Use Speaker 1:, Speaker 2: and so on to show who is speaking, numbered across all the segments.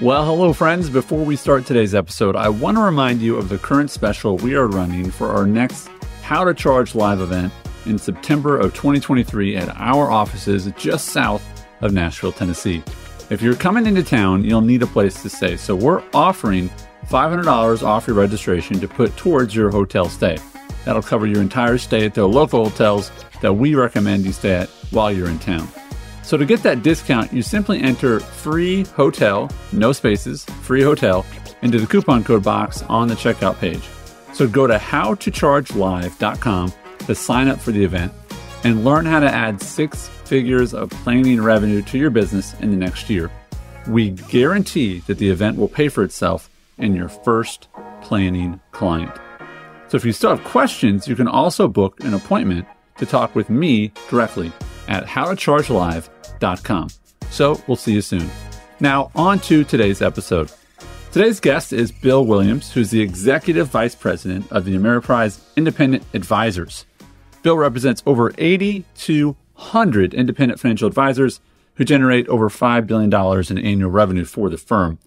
Speaker 1: Well, hello, friends. Before we start today's episode, I want to remind you of the current special we are running for our next How to Charge Live event in September of 2023 at our offices just south of Nashville, Tennessee. If you're coming into town, you'll need a place to stay. So we're offering $500 off your registration to put towards your hotel stay. That'll cover your entire stay at the local hotels that we recommend you stay at while you're in town. So to get that discount, you simply enter free hotel, no spaces, free hotel, into the coupon code box on the checkout page. So go to howtochargelive.com to sign up for the event and learn how to add six figures of planning revenue to your business in the next year. We guarantee that the event will pay for itself in your first planning client. So if you still have questions, you can also book an appointment to talk with me directly at howtochargelive.com. So we'll see you soon. Now, on to today's episode. Today's guest is Bill Williams, who's the Executive Vice President of the Ameriprise Independent Advisors. Bill represents over 8,200 independent financial advisors who generate over $5 billion in annual revenue for the firm.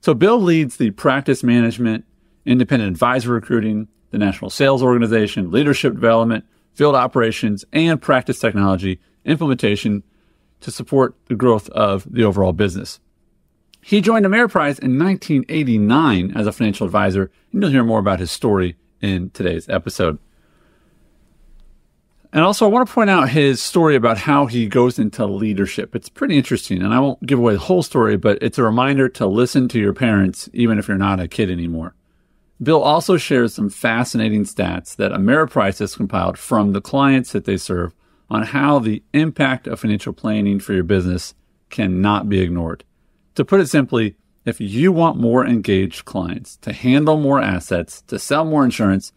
Speaker 1: So, Bill leads the practice management, independent advisor recruiting, the National Sales Organization, leadership development, field operations, and practice technology implementation to support the growth of the overall business. He joined Ameriprise in 1989 as a financial advisor, and you'll hear more about his story in today's episode. And also, I want to point out his story about how he goes into leadership. It's pretty interesting, and I won't give away the whole story, but it's a reminder to listen to your parents, even if you're not a kid anymore. Bill also shares some fascinating stats that Ameriprise has compiled from the clients that they serve on how the impact of financial planning for your business cannot be ignored. To put it simply, if you want more engaged clients, to handle more assets, to sell more insurance,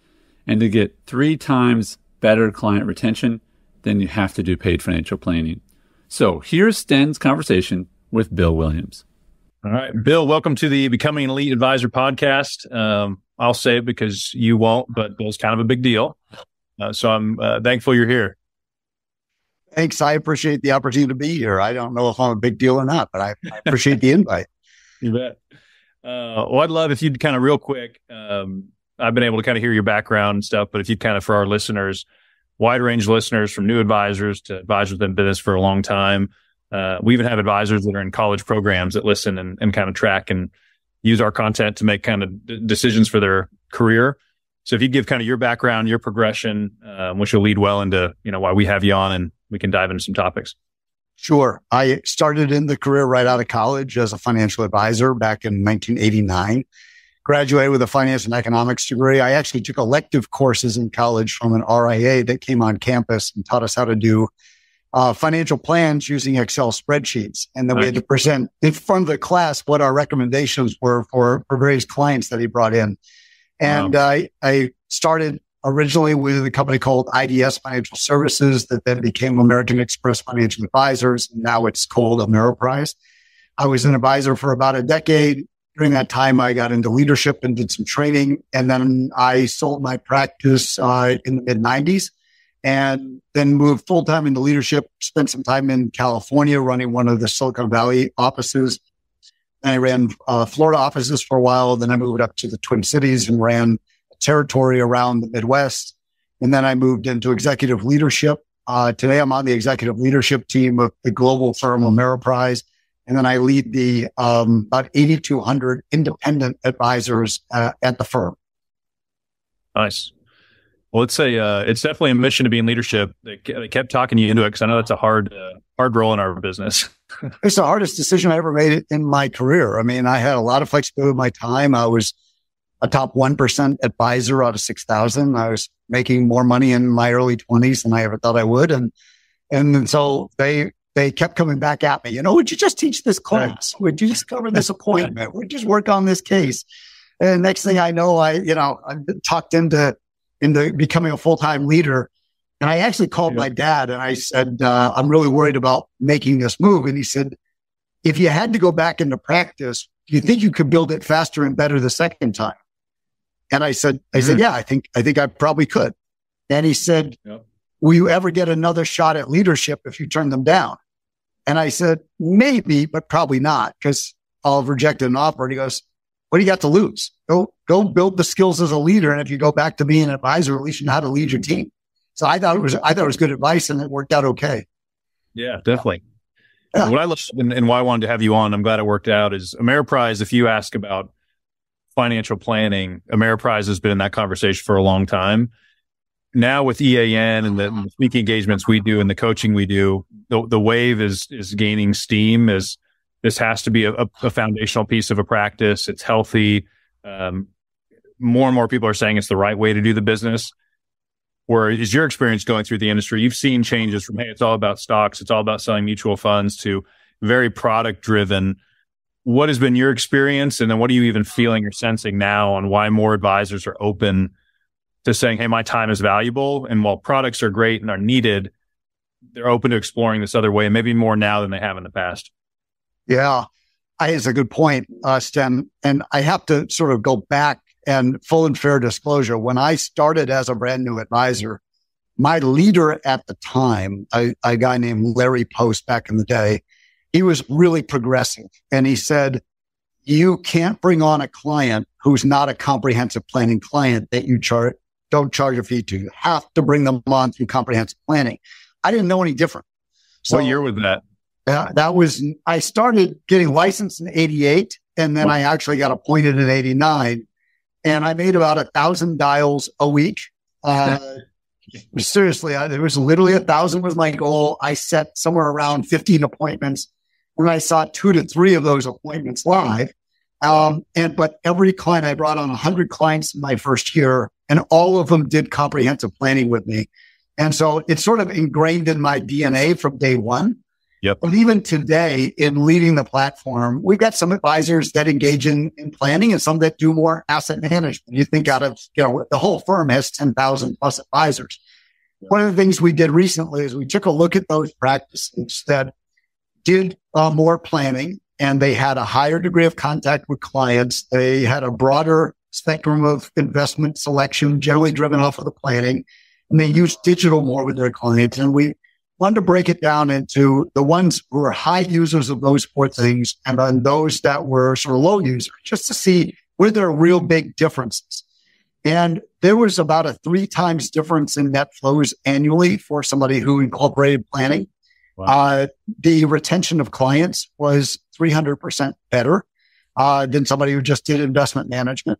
Speaker 1: and to get three times better client retention, then you have to do paid financial planning. So here's Sten's conversation with Bill Williams.
Speaker 2: All right, Bill, welcome to the Becoming Elite Advisor podcast. Um, I'll say it because you won't, but Bill's kind of a big deal. Uh, so I'm uh, thankful you're here.
Speaker 3: Thanks. I appreciate the opportunity to be here. I don't know if I'm a big deal or not, but I, I appreciate the invite.
Speaker 2: You bet. Uh, well, I'd love if you'd kind of real quick. Um, I've been able to kind of hear your background and stuff, but if you'd kind of for our listeners, wide range listeners from new advisors to advisors that have been in business for a long time. Uh, we even have advisors that are in college programs that listen and, and kind of track and use our content to make kind of d- decisions for their career. So if you give kind of your background, your progression, um, which will lead well into, you know, why we have you on and we can dive into some topics.
Speaker 3: Sure. I started in the career right out of college as a financial advisor back in 1989. Graduated with a finance and economics degree. I actually took elective courses in college from an RIA that came on campus and taught us how to do uh, financial plans using Excel spreadsheets. And then we had to present in front of the class what our recommendations were for, for various clients that he brought in. And wow. I, I started originally with a company called IDS Financial Services that then became American Express Financial Advisors. And now it's called Ameriprise. I was an advisor for about a decade. During that time, I got into leadership and did some training. And then I sold my practice uh, in the mid 90s and then moved full time into leadership. Spent some time in California running one of the Silicon Valley offices. And I ran uh, Florida offices for a while. Then I moved up to the Twin Cities and ran territory around the Midwest. And then I moved into executive leadership. Uh, today I'm on the executive leadership team of the global firm Ameriprise. And then I lead the um, about 8,200 independent advisors uh, at the firm.
Speaker 2: Nice. Well, it's a uh, it's definitely a mission to be in leadership. They, kept talking you into it because I know that's a hard uh, hard role in our business.
Speaker 3: it's the hardest decision I ever made in my career. I mean, I had a lot of flexibility with my time. I was a top 1% advisor out of 6,000. I was making more money in my early 20s than I ever thought I would. And, and so they, they kept coming back at me. You know, would you just teach this class? Would you just cover this appointment? Would you just work on this case? And next thing I know, I, you know, I talked into, into becoming a full-time leader. And I actually called yeah. my dad and I said, uh, I'm really worried about making this move. And he said, if you had to go back into practice, do you think you could build it faster and better the second time? And I said, I said, mm-hmm. yeah, I think, I think I probably could. And he said, yep. will you ever get another shot at leadership if you turn them down? And I said, maybe, but probably not because I'll have rejected an offer. And he goes, what do you got to lose? Go, go build the skills as a leader. And if you go back to being an advisor, at least you know how to lead your team. So I thought it was, I thought it was good advice and it worked out okay.
Speaker 2: Yeah, definitely. Yeah. What I love and, and why I wanted to have you on, I'm glad it worked out is Ameriprise. If you ask about financial planning, Ameriprise has been in that conversation for a long time. Now with EAN and the, speaking engagements we do and the coaching we do, the, the wave is, is gaining steam as this has to be a, a foundational piece of a practice. It's healthy. Um, more and more people are saying it's the right way to do the business. Where is your experience going through the industry? You've seen changes from, hey, it's all about stocks. It's all about selling mutual funds to very product driven. What has been your experience? And then what are you even feeling or sensing now on why more advisors are open to saying, Hey, my time is valuable. And while products are great and are needed, they're open to exploring this other way, and maybe more now than they have in the past.
Speaker 3: Yeah. I, it's a good point, uh, Sten. And I have to sort of go back and full and fair disclosure. When I started as a brand new advisor, my leader at the time, a, a guy named Larry Post back in the day, he was really progressing. and he said, you can't bring on a client who's not a comprehensive planning client that you charge, don't charge a fee to. You have to bring them on through comprehensive planning. I didn't know any different.
Speaker 2: So, what year was that?
Speaker 3: Uh, that was, I started getting licensed in 88 and then I actually got appointed in 89 and I made about a thousand dials a week. Uh, seriously, I, there was literally a thousand was my goal. I set somewhere around 15 appointments when I saw two to three of those appointments live. Um, and, but every client I brought on 100 clients in my first year and all of them did comprehensive planning with me. And so it's sort of ingrained in my DNA from day one.
Speaker 2: Yep.
Speaker 3: But even today in leading the platform, we've got some advisors that engage in, in planning and some that do more asset management. You think out of, you know, the whole firm has 10,000 plus advisors. Yep. One of the things we did recently is we took a look at those practices that did uh, more planning and they had a higher degree of contact with clients. They had a broader spectrum of investment selection, generally driven off of the planning. And they used digital more with their clients. And we wanted to break it down into the ones who were high users of those four things and then those that were sort of low users, just to see were there are real big differences. And there was about a three times difference in net flows annually for somebody who incorporated planning. Wow. Uh, the retention of clients was 300% better uh, than somebody who just did investment management.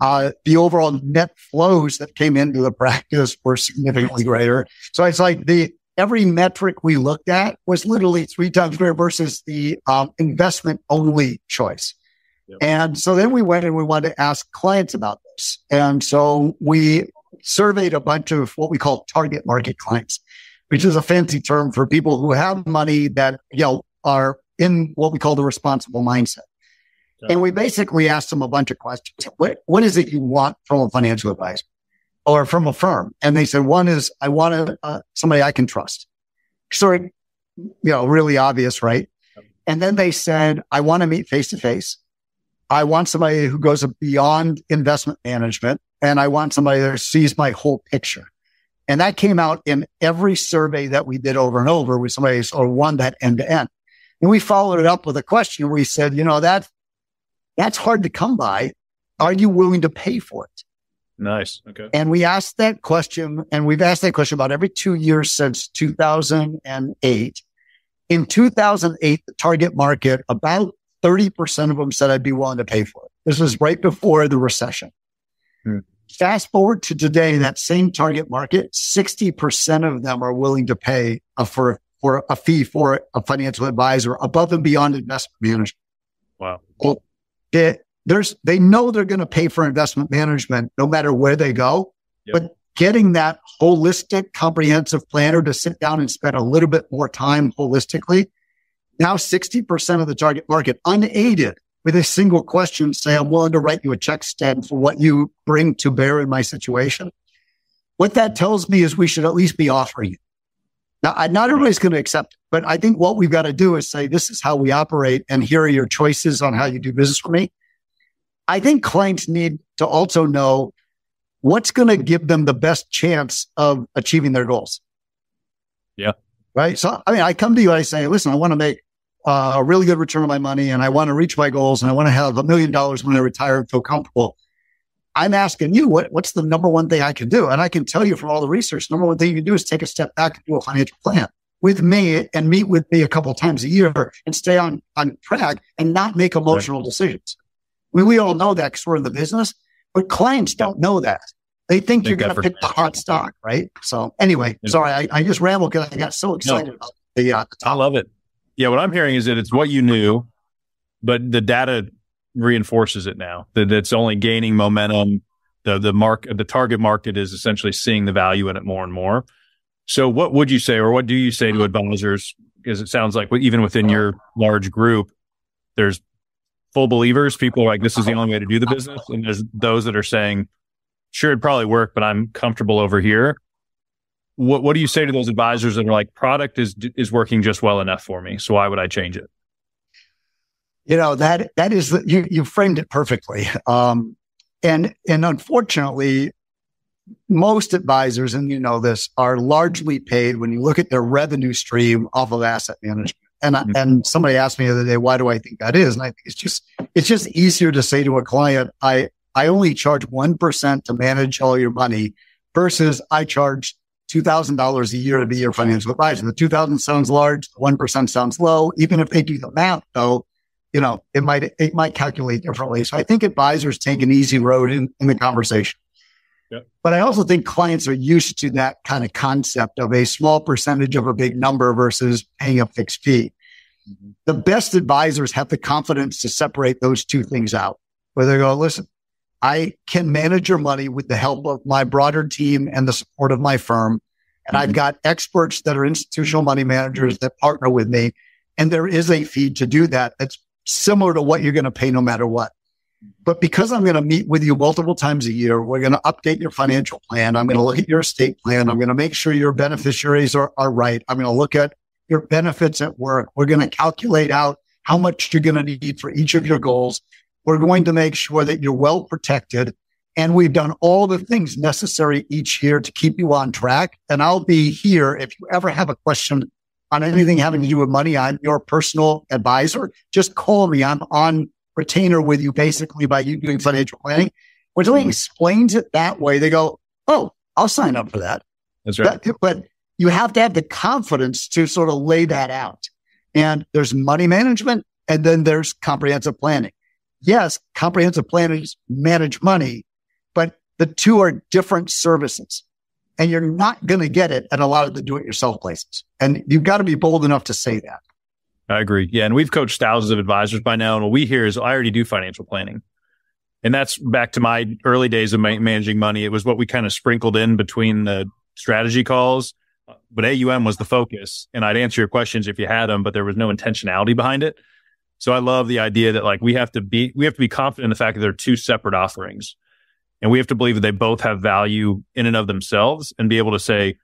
Speaker 3: Uh, the overall net flows that came into the practice were significantly greater. So it's like the every metric we looked at was literally three times greater versus the um, investment only choice. Yep. And so then we went and we wanted to ask clients about this. And so we surveyed a bunch of what we call target market clients, which is a fancy term for people who have money that, you know, are in what we call the responsible mindset. And we basically asked them a bunch of questions. What, what is it you want from a financial advisor or from a firm? And they said, one is I want a, uh, somebody I can trust. Sort of, you know, really obvious, right? And then they said, I want to meet face to face. I want somebody who goes beyond investment management and I want somebody that sees my whole picture. And that came out in every survey that we did over and over with somebody or one that end to end. And we followed it up with a question. We said, you know, that that's hard to come by. Are you willing to pay for it?
Speaker 2: Nice. Okay.
Speaker 3: And we asked that question, and we've asked that question about every two years since 2008. In 2008, the target market, about 30% of them said I'd be willing to pay for it. This was right before the recession. Hmm. Fast forward to today, that same target market, 60% of them are willing to pay a, for, for a fee for a financial advisor above and beyond investment management.
Speaker 2: Wow.
Speaker 3: Well, it, there's, they know they're going to pay for investment management no matter where they go, yep. but getting that holistic, comprehensive planner to sit down and spend a little bit more time holistically. Now 60% of the target market unaided with a single question say, I'm willing to write you a check stand for what you bring to bear in my situation. What that tells me is we should at least be offering it. Now, I not everybody's going to accept it, but I think what we've got to do is say, this is how we operate. And here are your choices on how you do business for me. I think clients need to also know what's going to give them the best chance of achieving their goals.
Speaker 2: Yeah.
Speaker 3: Right. So, I mean, I come to you, I say, listen, I want to make uh, a really good return on my money and I want to reach my goals and I want to have a million dollars when I retire and feel comfortable. I'm asking you, what, what's the number one thing I can do? And I can tell you from all the research, number one thing you can do is take a step back and do a financial plan with me and meet with me a couple times a year and stay on, on track and not make emotional right. decisions. We, we all know that because we're in the business, but clients don't know that. They think, think you're going to pick the hot stock, right? So anyway, yeah. sorry, I, I just rambled because I got so excited no. about the, uh,
Speaker 2: the I love it. Yeah, what I'm hearing is that it's what you knew, but the data reinforces it now. That it's only gaining momentum. The the mark the target market is essentially seeing the value in it more and more. So what would you say, or what do you say to advisors? Because it sounds like even within your large group, there's full believers. People are like, this is the only way to do the business. And there's those that are saying, sure, it'd probably work, but I'm comfortable over here. What, what do you say to those advisors that are like, product is, is working just well enough for me. So why would I change it?
Speaker 3: You know, that, that is, you, you framed it perfectly. Um, and, and unfortunately, most advisors, and you know this, are largely paid when you look at their revenue stream off of asset management. And mm-hmm. and somebody asked me the other day, why do I think that is? And I think it's just it's just easier to say to a client, I I only charge one percent to manage all your money, versus I charge two thousand dollars a year to be your financial advisor. The two thousand sounds large, one percent sounds low. Even if they do the math, though, you know it might it might calculate differently. So I think advisors take an easy road in, in the conversation. But I also think clients are used to that kind of concept of a small percentage of a big number versus paying a fixed fee. Mm-hmm. The best advisors have the confidence to separate those two things out, where they go, listen, I can manage your money with the help of my broader team and the support of my firm. And mm-hmm. I've got experts that are institutional money managers that partner with me. And there is a fee to do that. That's similar to what you're going to pay no matter what. But because I'm going to meet with you multiple times a year, we're going to update your financial plan. I'm going to look at your estate plan. I'm going to make sure your beneficiaries are, are right. I'm going to look at your benefits at work. We're going to calculate out how much you're going to need for each of your goals. We're going to make sure that you're well protected. And we've done all the things necessary each year to keep you on track. And I'll be here if you ever have a question on anything having to do with money. I'm your personal advisor. Just call me. I'm on retainer with you basically by you doing financial planning. When somebody explains it that way, they go, Oh, I'll sign up for that.
Speaker 2: That's right.
Speaker 3: But, but you have to have the confidence to sort of lay that out. And there's money management and then there's comprehensive planning. Yes, comprehensive planners manage money, but the two are different services and you're not going to get it at a lot of the do it yourself places. And you've got to be bold enough to say that.
Speaker 2: I agree. Yeah. And we've coached thousands of advisors by now. And what we hear is I already do financial planning. And that's back to my early days of ma- managing money. It was what we kind of sprinkled in between the strategy calls, but AUM was the focus. And I'd answer your questions if you had them, but there was no intentionality behind it. So I love the idea that like we have to be, we have to be confident in the fact that they're two separate offerings and we have to believe that they both have value in and of themselves and be able to say,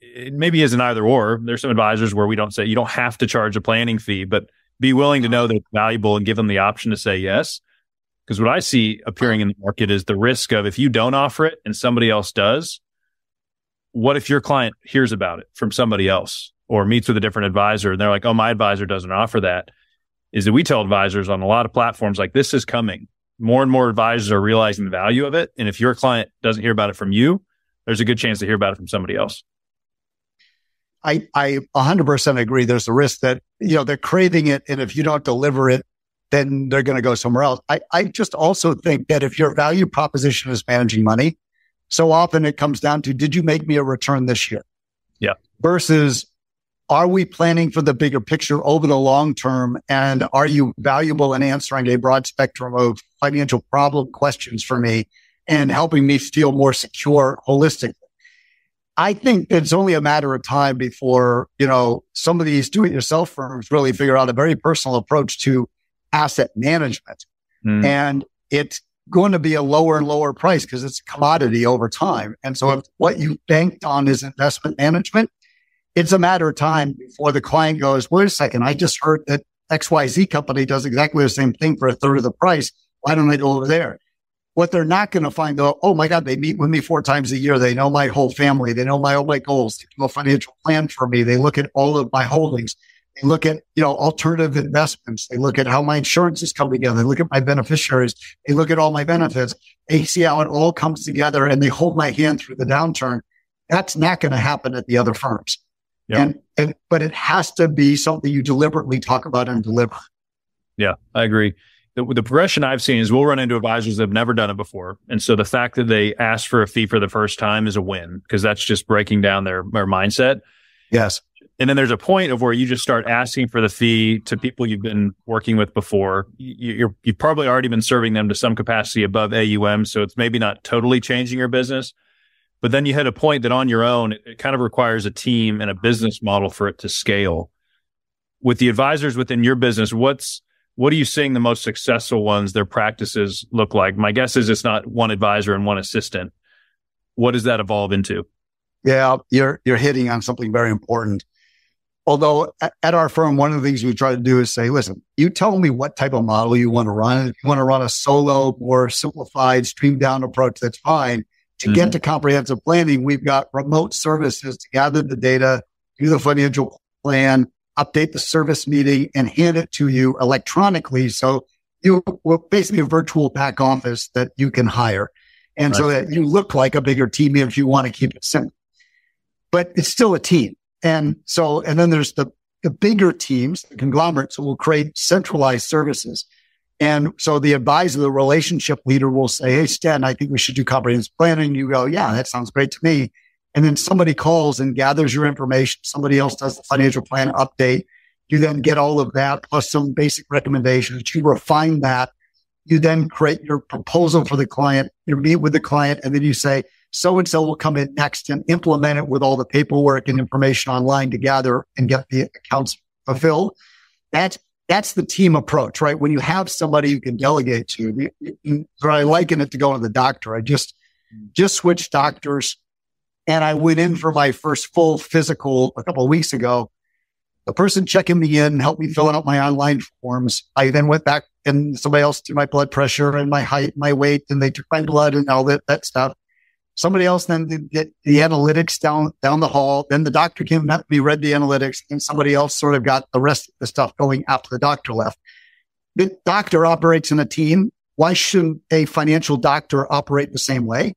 Speaker 2: it maybe isn't either or. There's some advisors where we don't say you don't have to charge a planning fee, but be willing to know that it's valuable and give them the option to say yes. Because what I see appearing in the market is the risk of if you don't offer it and somebody else does, what if your client hears about it from somebody else or meets with a different advisor and they're like, oh, my advisor doesn't offer that? Is that we tell advisors on a lot of platforms like this is coming. More and more advisors are realizing the value of it. And if your client doesn't hear about it from you, there's a good chance to hear about it from somebody else.
Speaker 3: I, I 100% agree. There's a risk that, you know, they're craving it. And if you don't deliver it, then they're going to go somewhere else. I, I just also think that if your value proposition is managing money, so often it comes down to, did you make me a return this year?
Speaker 2: Yeah.
Speaker 3: Versus, are we planning for the bigger picture over the long term? And are you valuable in answering a broad spectrum of financial problem questions for me and helping me feel more secure holistically? I think it's only a matter of time before, you know, some of these do it yourself firms really figure out a very personal approach to asset management. Mm. And it's going to be a lower and lower price because it's a commodity over time. And so if what you banked on is investment management, it's a matter of time before the client goes, wait a second, I just heard that XYZ company does exactly the same thing for a third of the price. Why don't I go over there? What they're not going to find though, oh my God, they meet with me four times a year. They know my whole family. They know my all my goals. They do a financial plan for me. They look at all of my holdings. They look at, you know, alternative investments. They look at how my insurances come together. They look at my beneficiaries. They look at all my benefits. They see how it all comes together and they hold my hand through the downturn. That's not going to happen at the other firms. Yep. And, and, but it has to be something you deliberately talk about and deliver.
Speaker 2: Yeah, I agree. The, the progression I've seen is we'll run into advisors that have never done it before. And so the fact that they ask for a fee for the first time is a win because that's just breaking down their, their mindset.
Speaker 3: Yes.
Speaker 2: And then there's a point of where you just start asking for the fee to people you've been working with before. You, you've probably already been serving them to some capacity above AUM. So it's maybe not totally changing your business, but then you hit a point that on your own, it, it kind of requires a team and a business model for it to scale. With the advisors within your business, what's, what are you seeing the most successful ones, their practices look like? My guess is it's not one advisor and one assistant. What does that evolve into?
Speaker 3: Yeah, you're, you're hitting on something very important although at our firm, one of the things we try to do is say, listen, you tell me what type of model you want to run. If you want to run a solo, more simplified, streamed down approach, that's fine. To mm-hmm. get to comprehensive planning, we've got remote services to gather the data, do the financial plan, update the service meeting and hand it to you electronically. So you well, basically a virtual back office that you can hire. And right. so that you look like a bigger team if you want to keep it simple, but it's still a team. And so, and then there's the, the bigger teams, the conglomerates will create centralized services. And so the advisor, the relationship leader will say, Hey, Stan, I think we should do comprehensive planning. You go, yeah, that sounds great to me. And then somebody calls and gathers your information. Somebody else does the financial plan update. You then get all of that plus some basic recommendations. You refine that. You then create your proposal for the client. You meet with the client and then you say, so and so will come in next and implement it with all the paperwork and information online to gather and get the accounts fulfilled. That's that's the team approach, right? When you have somebody you can delegate to, I liken it to going to the doctor. I just just switched doctors, and I went in for my first full physical a couple of weeks ago. The person checking me in helped me filling out my online forms. I then went back and somebody else did my blood pressure and my height, my weight, and they took my blood and all that, that stuff. Somebody else then did the analytics down, down the hall. Then the doctor came back, we read the analytics and somebody else sort of got the rest of the stuff going after the doctor left. The doctor operates in a team. Why shouldn't a financial doctor operate the same way?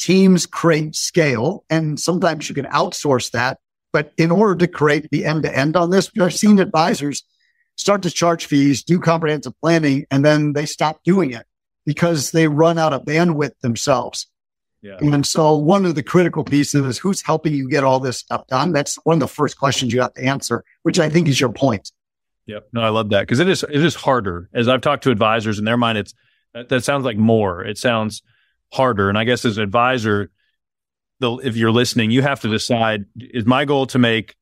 Speaker 3: Teams create scale and sometimes you can outsource that. But in order to create the end to end on this, I've seen advisors start to charge fees, do comprehensive planning, and then they stop doing it because they run out of bandwidth themselves. Yeah. And so one of the critical pieces is who's helping you get all this stuff done? That's one of the first questions you have to answer, which I think is your point.
Speaker 2: Yep. No, I love that because it is, it is harder. As I've talked to advisors in their mind, it's, that, that sounds like more. It sounds harder. And I guess as an advisor, the, if you're listening, you have to decide, is my goal to make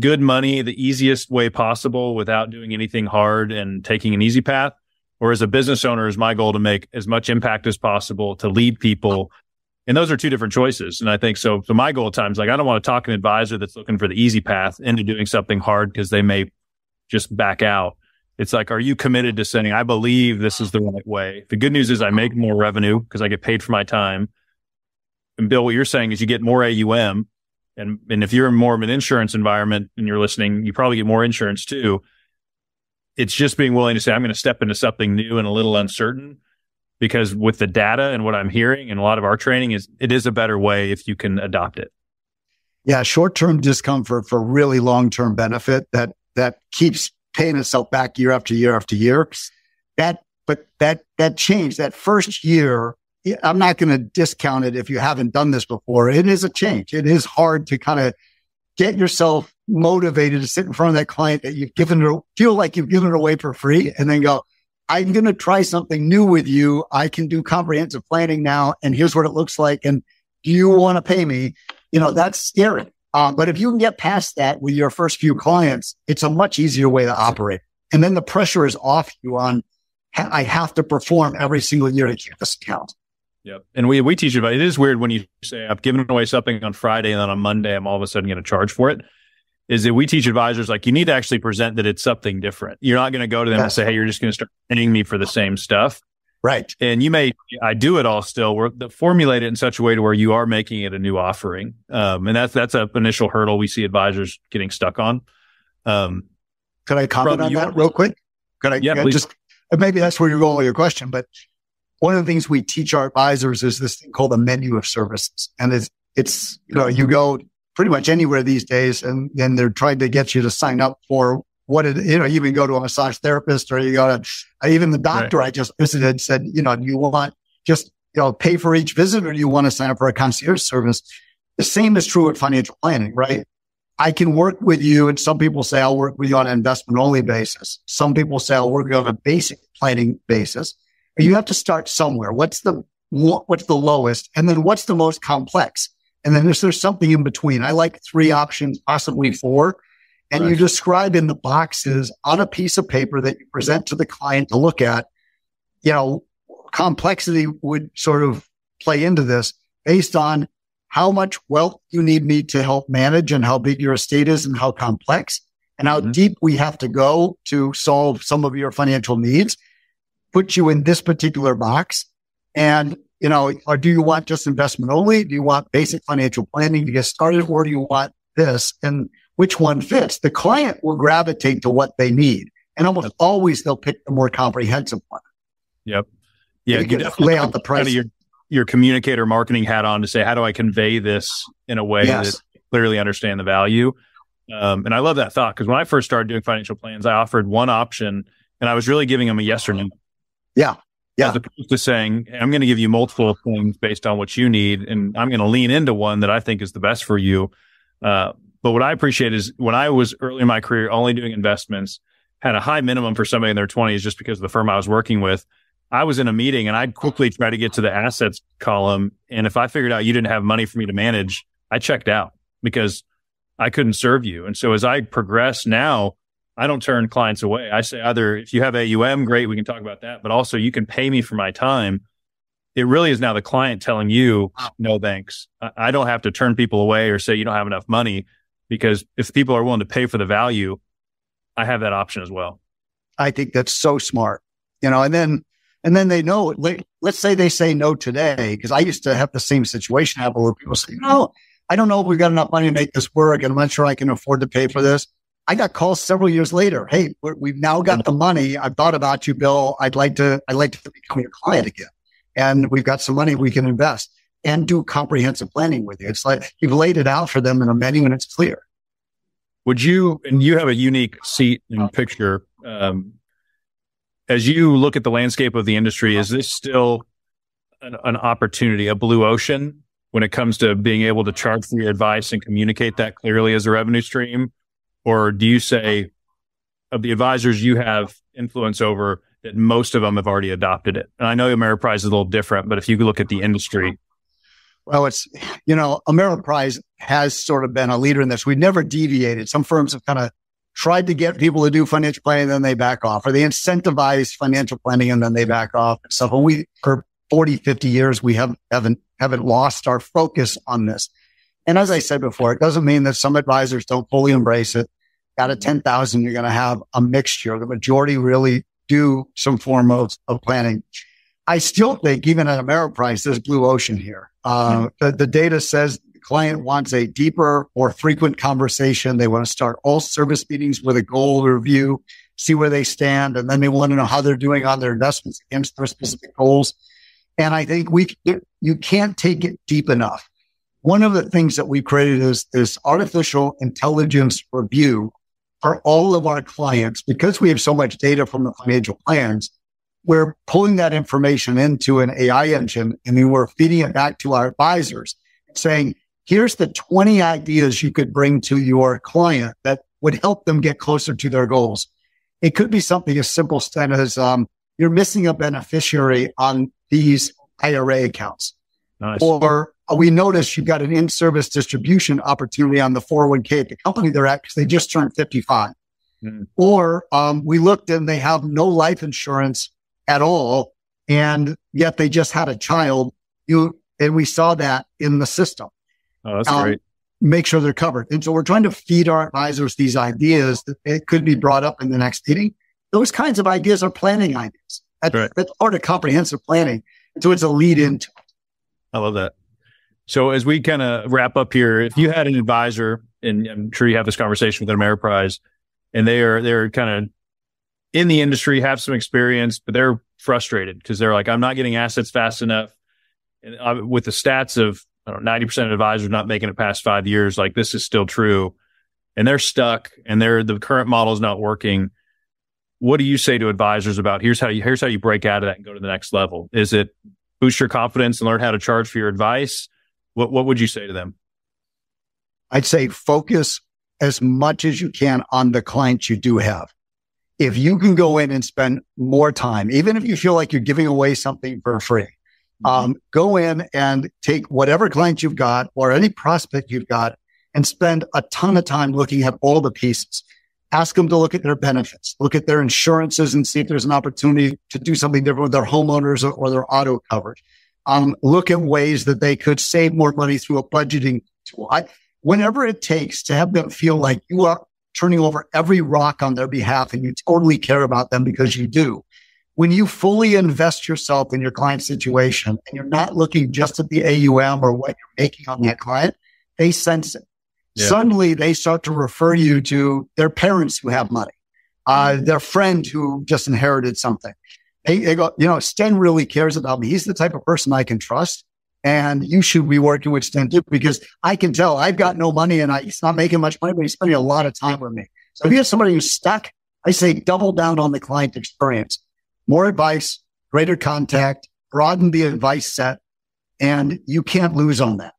Speaker 2: good money the easiest way possible without doing anything hard and taking an easy path? Or as a business owner, is my goal to make as much impact as possible, to lead people and those are two different choices. And I think so. So my goal at times, like I don't want to talk to an advisor that's looking for the easy path into doing something hard because they may just back out. It's like, are you committed to saying, I believe this is the right way? The good news is I make more revenue because I get paid for my time. And Bill, what you're saying is you get more AUM. And, and if you're in more of an insurance environment and you're listening, you probably get more insurance too. It's just being willing to say, I'm going to step into something new and a little uncertain because with the data and what I'm hearing and a lot of our training is it is a better way if you can adopt it.
Speaker 3: Yeah, short-term discomfort for really long-term benefit that that keeps paying itself back year after year after year. That but that that change, that first year, I'm not going to discount it if you haven't done this before. It is a change. It is hard to kind of get yourself motivated to sit in front of that client that you've given it, feel like you've given it away for free and then go, I'm going to try something new with you. I can do comprehensive planning now. And here's what it looks like. And do you want to pay me? You know, that's scary. Um, but if you can get past that with your first few clients, it's a much easier way to operate. And then the pressure is off you on, I have to perform every single year to keep this account.
Speaker 2: Yep. And we, we teach about it is weird when you say I've given away something on Friday and then on Monday, I'm all of a sudden going to charge for it is that we teach advisors like you need to actually present that it's something different. You're not going to go to them yes. and say, Hey, you're just going to start paying me for the same stuff.
Speaker 3: Right.
Speaker 2: And you may, I do it all still. We're formulate it in such a way to where you are making it a new offering. Um, and that's, that's an initial hurdle we see advisors getting stuck on. Um,
Speaker 3: Could I comment on that real quick? Could I
Speaker 2: yeah,
Speaker 3: just, maybe that's where you're going with your question, but one of the things we teach our advisors is this thing called a menu of services. And it's, it's, you know, you go pretty much anywhere these days and then they're trying to get you to sign up for what it, you know, you even go to a massage therapist or you go to, uh, even the doctor right. I just visited said, you know, do you want just, you know, pay for each visit or do you want to sign up for a concierge service? The same is true with financial planning, right? I can work with you. And some people say I'll work with you on an investment only basis. Some people say I'll work with you on a basic planning basis. You have to start somewhere. What's the, what's the lowest? And then what's the most complex? And then is there something in between? I like three options, possibly four. And right. you describe in the boxes on a piece of paper that you present to the client to look at, you know, complexity would sort of play into this based on how much wealth you need me to help manage and how big your estate is and how complex and how mm-hmm. deep we have to go to solve some of your financial needs, put you in this particular box. And, you know, or do you want just investment only? Do you want basic financial planning to get started? Or do you want this? And which one fits? The client will gravitate to what they need. And almost always they'll pick the more comprehensive one.
Speaker 2: Yep. Yeah. You, definitely lay out the price. Kind of your, your communicator marketing hat on to say, how do I convey this in a way yes. that clearly understand the value? Um, and I love that thought because when I first started doing financial plans, I offered one option and I was really giving them a yes or no.
Speaker 3: Yeah. Yeah.
Speaker 2: As opposed to saying, I'm going to give you multiple things based on what you need. And I'm going to lean into one that I think is the best for you. Uh, but what I appreciate is when I was early in my career, only doing investments, had a high minimum for somebody in their 20s just because of the firm I was working with. I was in a meeting and I'd quickly try to get to the assets column. And if I figured out you didn't have money for me to manage, I checked out because I couldn't serve you. And so as I progress now, I don't turn clients away. I say either if you have AUM, great, we can talk about that, but also you can pay me for my time. It really is now the client telling you, no thanks. I don't have to turn people away or say you don't have enough money because if people are willing to pay for the value, I have that option as well.
Speaker 3: I think that's so smart, you know, and then, and then they know, let's say they say no today, because I used to have the same situation happen where people say, no, I don't know if we've got enough money to make this work and I'm not sure I can afford to pay for this. I got calls several years later. Hey, we've now got the money. I've thought about you, Bill. I'd like to, I'd like to become your client again. And we've got some money we can invest and do comprehensive planning with you. It's like you've laid it out for them in a menu and it's clear.
Speaker 2: Would you, and you have a unique seat and picture, um, as you look at the landscape of the industry, is this still an, an, opportunity, a blue ocean when it comes to being able to charge for your advice and communicate that clearly as a revenue stream? Or do you say of the advisors you have influence over that most of them have already adopted it? And I know Ameriprise is a little different, but if you look at the industry,
Speaker 3: well, it's, you know, Ameriprise has sort of been a leader in this. We've never deviated. Some firms have kind of tried to get people to do financial planning and then they back off or they incentivize financial planning and then they back off and stuff. We, for 40, 50 years, we have, haven't, haven't lost our focus on this. And as I said before, it doesn't mean that some advisors don't fully embrace it. Out of 10,000, you're going to have a mixture. The majority really do some form of, of planning. I still think even at Ameriprise, there's blue ocean here. Uh, the, the data says the client wants a deeper, more frequent conversation. They want to start all service meetings with a goal review, see where they stand, and then they want to know how they're doing on their investments against their specific goals. And I think we you can't take it deep enough. One of the things that we created is this artificial intelligence review for all of our clients because we have so much data from the financial plans we're pulling that information into an AI engine and then we're feeding it back to our advisors saying, here's the 20 ideas you could bring to your client that would help them get closer to their goals. It could be something as simple as, um, you're missing a beneficiary on these IRA accounts. Nice. Or we notice you've got an in-service distribution opportunity on the 401k at the company they're at because they just turned 55. Mm. Or um, we looked and they have no life insurance at all. And yet they just had a child. You, and we saw that in the system.
Speaker 2: Oh, that's um, great.
Speaker 3: Make sure they're covered. And so we're trying to feed our advisors these ideas that it could be brought up in the next meeting. Those kinds of ideas are planning ideas. That's, right. that's part of comprehensive planning. So it's a lead into.
Speaker 2: I love that. So as we kind of wrap up here, if you had an advisor, and I'm sure you have this conversation with an Ameriprise, and they are they're kind of in the industry, have some experience, but they're frustrated because they're like, I'm not getting assets fast enough. And uh, with the stats of ninety percent of advisors not making it past five years, like this is still true, and they're stuck, and they're the current model is not working. What do you say to advisors about here's how you here's how you break out of that and go to the next level? Is it boost your confidence and learn how to charge for your advice? What what would you say to them?
Speaker 3: I'd say focus as much as you can on the clients you do have. If you can go in and spend more time, even if you feel like you're giving away something for free, mm-hmm. um, go in and take whatever client you've got or any prospect you've got and spend a ton of time looking at all the pieces. Ask them to look at their benefits, look at their insurances and see if there's an opportunity to do something different with their homeowners or, or their auto coverage. Um, look at ways that they could save more money through a budgeting tool. I, whenever it takes to have them feel like you are turning over every rock on their behalf and you totally care about them because you do. When you fully invest yourself in your client situation and you're not looking just at the AUM or what you're making on that client, they sense it. Yeah. Suddenly they start to refer you to their parents who have money, uh, mm-hmm. their friend who just inherited something. They, they go, you know, Sten really cares about me. He's the type of person I can trust and you should be working with Sten too, because I can tell I've got no money and I, he's not making much money, but he's spending a lot of time with me. So if you have somebody who's stuck, I say double down on the client experience, more advice, greater contact, broaden the advice set, and you can't lose on that.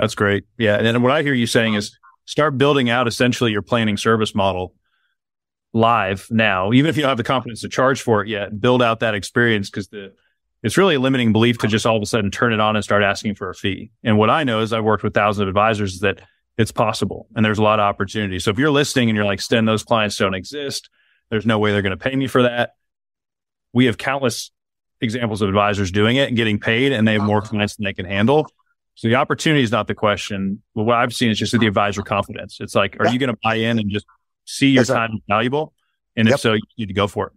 Speaker 2: That's great. Yeah. And then what I hear you saying is start building out essentially your planning service model live now, even if you don't have the confidence to charge for it yet, build out that experience because the it's really a limiting belief to just all of a sudden turn it on and start asking for a fee. And what I know is I've worked with thousands of advisors is that it's possible and there's a lot of opportunity. So if you're listening and you're like, Sten, those clients don't exist. There's no way they're going to pay me for that. We have countless examples of advisors doing it and getting paid and they have more clients than they can handle. So the opportunity is not the question. But what I've seen is just the advisor confidence. It's like, are you going to buy in and just see your time valuable? And if so, you need to go for it.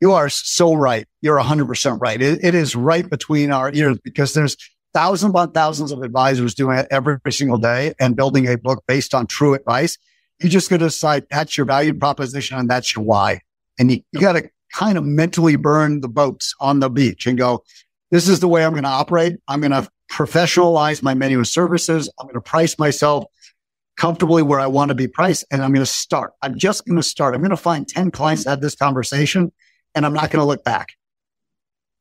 Speaker 3: You are so right. You're 100% right. It, it is right between our ears because there's thousands upon thousands of advisors doing it every single day and building a book based on true advice. You just got to decide that's your value proposition and that's your why. And you, you got to kind of mentally burn the boats on the beach and go, this is the way I'm going to operate. I'm going to professionalize my menu of services. I'm going to price myself comfortably where I want to be priced. And I'm going to start. I'm just going to start. I'm going to find 10 clients that have this conversation and I'm not going to look back.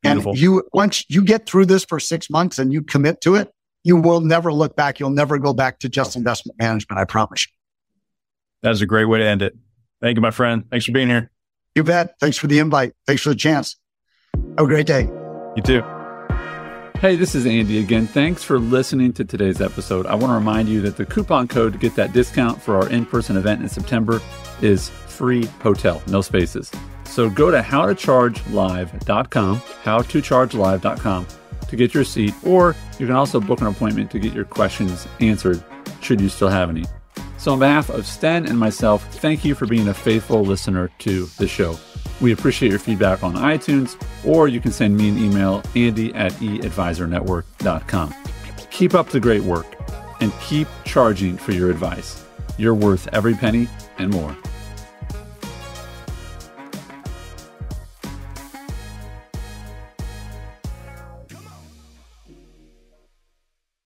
Speaker 3: Beautiful. And you, once you get through this for six months and you commit to it, you will never look back. You'll never go back to just investment management. I promise you.
Speaker 2: That is a great way to end it. Thank you, my friend. Thanks for being here.
Speaker 3: You bet. Thanks for the invite. Thanks for the chance. Have a great day.
Speaker 2: You too.
Speaker 1: Hey, this is Andy again. Thanks for listening to today's episode. I want to remind you that the coupon code to get that discount for our in person event in September is free hotel, no spaces. So go to howtochargelive.com, howtochargelive.com to get your seat, or you can also book an appointment to get your questions answered should you still have any. So, on behalf of Sten and myself, thank you for being a faithful listener to the show. We appreciate your feedback on iTunes, or you can send me an email, andy at eadvisornetwork.com. Keep up the great work and keep charging for your advice. You're worth every penny and more.